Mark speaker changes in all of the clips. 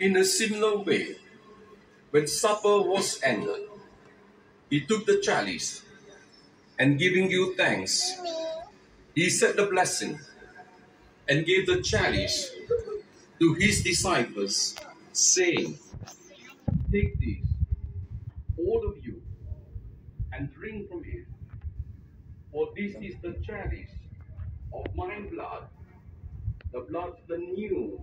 Speaker 1: In a similar way, when supper was ended, he took the chalice, and giving you thanks, he said the blessing, and gave the chalice to his disciples, saying, Take this, all of you, and drink from it, for this is the chalice of my blood, the blood of the new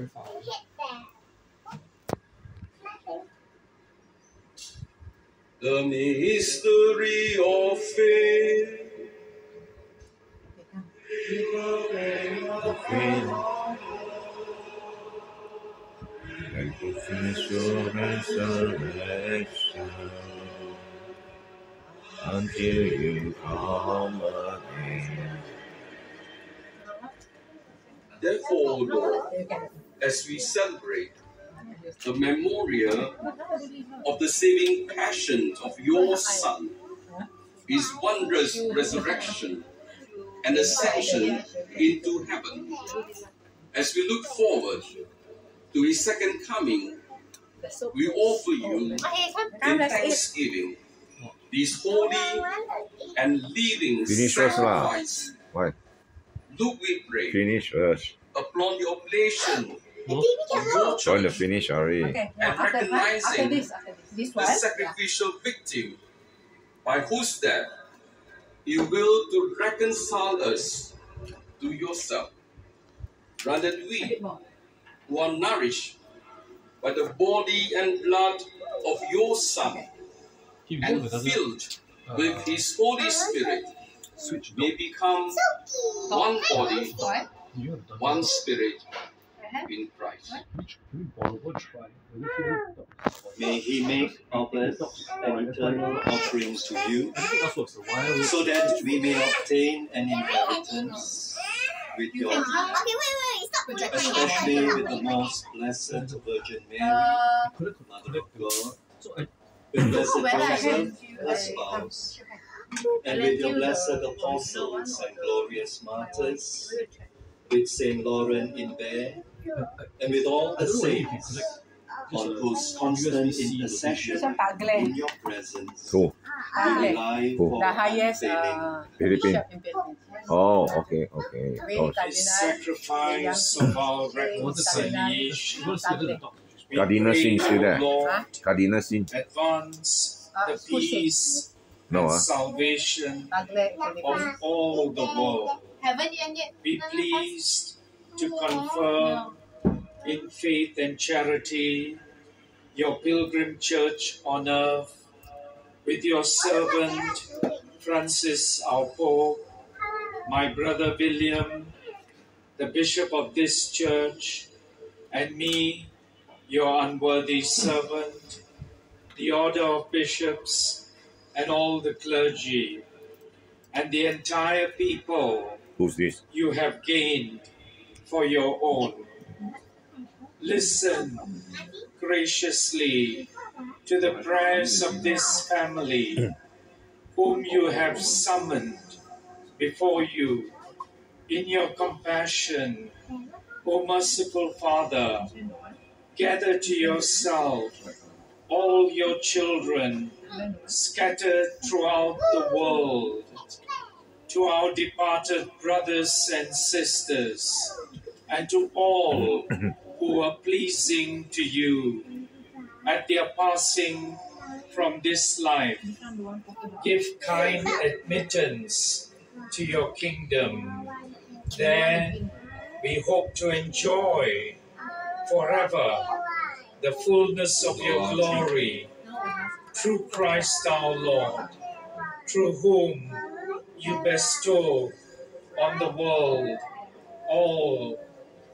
Speaker 2: hit.
Speaker 1: The mystery of faith.
Speaker 3: and to finish your resurrection until you come again.
Speaker 1: Therefore, Lord. As we celebrate the memorial of the saving passion of your Son, his wondrous resurrection and ascension into heaven, as we look forward to his second coming, we offer you in
Speaker 4: Come, let's eat.
Speaker 1: thanksgiving these holy and living
Speaker 3: Finish
Speaker 1: sacrifice.
Speaker 3: Why?
Speaker 1: Look, we pray,
Speaker 3: Finish us.
Speaker 1: upon the oblation
Speaker 5: No?
Speaker 1: of your
Speaker 3: Going to finish already.
Speaker 4: Okay, now
Speaker 1: And
Speaker 4: after, after this, after this, this
Speaker 1: the
Speaker 4: one.
Speaker 1: sacrificial victim, by whose death you will to reconcile us to yourself. Grant that
Speaker 4: A
Speaker 1: we, who are nourished by the body and blood of your Son,
Speaker 5: Keep
Speaker 1: and
Speaker 5: going, doesn't it?
Speaker 1: filled
Speaker 5: Uh,
Speaker 1: with His Holy Spirit,
Speaker 5: switch.
Speaker 1: may become one body,
Speaker 4: What?
Speaker 5: You have done
Speaker 1: one spirit. In Christ.
Speaker 5: Which we borrow one try. We feel dogs.
Speaker 6: May he make of us an eternal offering to you,
Speaker 5: Everything else works. Why?
Speaker 6: so that we may obtain an inheritance with your
Speaker 2: Okay, wait, wait, stop.
Speaker 4: Project.
Speaker 6: especially with the most blessed Virgin Mary,
Speaker 4: Uh,
Speaker 5: Could it
Speaker 6: Mother of God, with blessed Joseph,
Speaker 4: can-
Speaker 6: her spouse, and with your blessed apostles and glorious martyrs, with Saint Laurent in Bear, and with all the
Speaker 5: don't know if you
Speaker 6: saints,
Speaker 5: collect
Speaker 6: on whose constant
Speaker 4: this
Speaker 6: intercession
Speaker 4: one Pak Glenn.
Speaker 6: in your presence
Speaker 3: Who?
Speaker 4: Pak
Speaker 6: we
Speaker 4: Glenn.
Speaker 6: rely
Speaker 3: Who?
Speaker 6: for
Speaker 4: The highest
Speaker 6: unfailing
Speaker 4: uh,
Speaker 3: Philippine.
Speaker 4: bishop in Philippines.
Speaker 3: Oh, okay, okay.
Speaker 4: Very
Speaker 3: Oh,
Speaker 7: The
Speaker 4: cardinal.
Speaker 7: sacrifice of our
Speaker 5: I wanted to say,
Speaker 7: reconciliation.
Speaker 5: you want to see the dog.
Speaker 7: We
Speaker 3: Cardinal
Speaker 7: pray,
Speaker 3: Sin still
Speaker 7: O
Speaker 3: there?
Speaker 7: Lord,
Speaker 3: Cardinal Sin.
Speaker 7: advance
Speaker 4: Uh,
Speaker 7: the
Speaker 4: who said?
Speaker 7: peace
Speaker 3: No,
Speaker 7: and
Speaker 3: ah.
Speaker 7: salvation
Speaker 4: Pak Glenn,
Speaker 7: of
Speaker 4: Philippines.
Speaker 7: all the world.
Speaker 4: Haven't yet yet.
Speaker 7: Be pleased to confirm in faith and charity your pilgrim church on earth with your servant Francis, our Pope, my brother William, the Bishop of this church, and me, your unworthy servant, the order of bishops, and all the clergy, and the entire people
Speaker 3: Who's this?
Speaker 7: you have gained for your own. Listen graciously to the prayers of this family, whom you have summoned before you. In your compassion, O merciful Father, gather to yourself all your children scattered throughout the world to our departed brothers and sisters, and to all who are pleasing to you at their passing from this life. Give kind admittance to your kingdom. There we hope to enjoy forever the fullness of your glory through Christ our Lord, through whom you bestow on the world all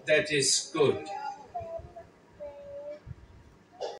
Speaker 7: that is good.